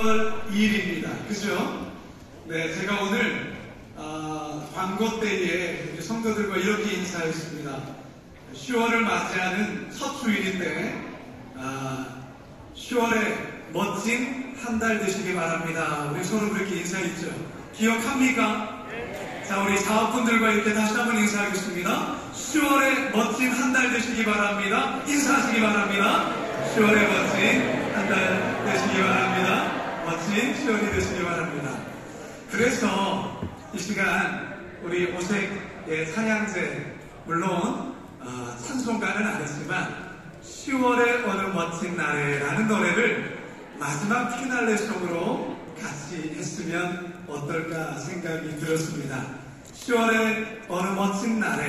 10월 2일입니다. 그죠? 네, 제가 오늘 아, 광고 때에 성도들과 이렇게 인사했습니다. 10월을 맞이하는 첫 주일인데 아, 10월에 멋진 한 달 되시기 바랍니다. 우리 서로 그렇게 인사했죠. 기억합니까? 자, 우리 사업분들과 이렇게 다시 한번 인사하겠습니다. 10월에 멋진 한 달 되시기 바랍니다. 인사하시기 바랍니다. 10월에 멋진 한 달 되시기 바랍니다. 멋진 10월이 되시기 바랍니다. 그래서 이 시간 우리 오색의 찬양제 물론 어, 찬송가는 안 했지만 10월의 어느 멋진 날에라는 노래를 마지막 피날레 송으로 같이 했으면 어떨까 생각이 들었습니다. 10월의 어느 멋진 날에